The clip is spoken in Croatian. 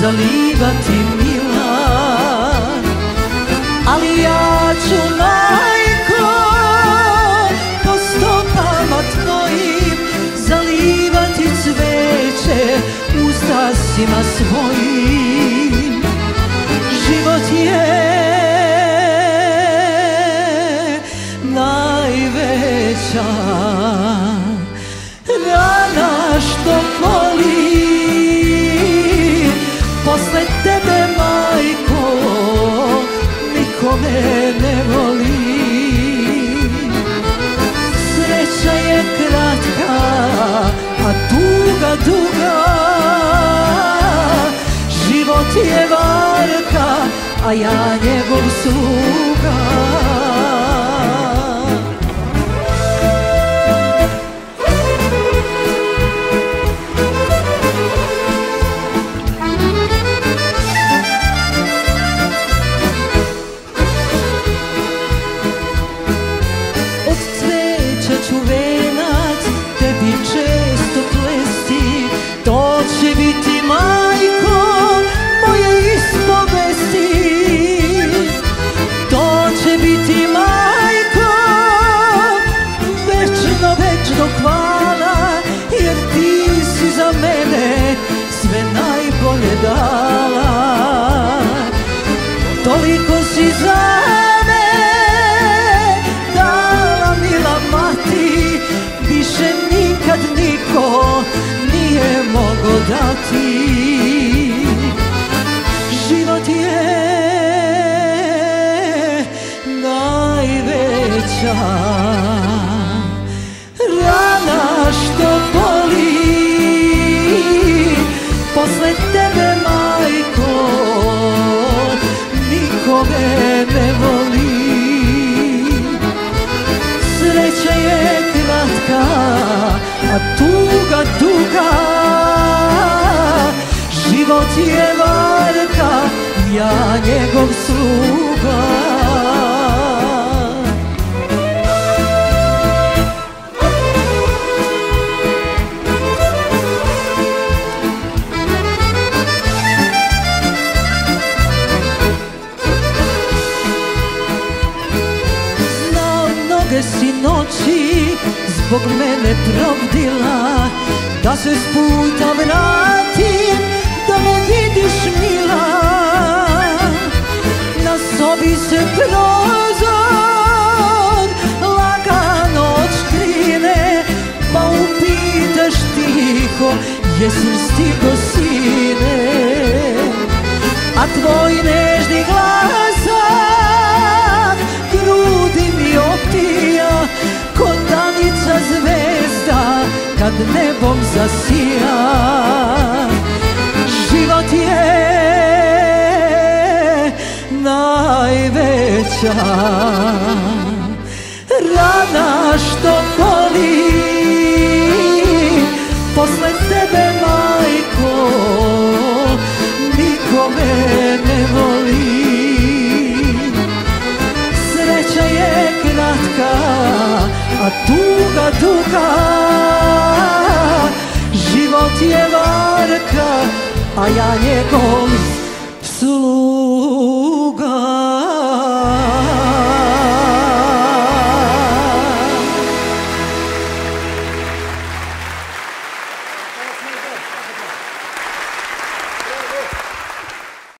zalivati mila. Ali ja ću majko po stopama tvojim Zalivati cveće ustasima svojim. Život je najveća rana što boli duga. Život je varka, a ja njegov sluga. Od cveća ću nikome ne voli. Sreća je kratka, a tuga tuga. Život je varka, ja njegov zbog mene probdila Da se s puta vratim, da me vidiš mila. Na sobi se prozor lagano odškrine Pa upitaš tiho, jesi li stigo sine? A tvoj nežni glasak nebom zasija. Život je najveća. Rana što boli Život je varka,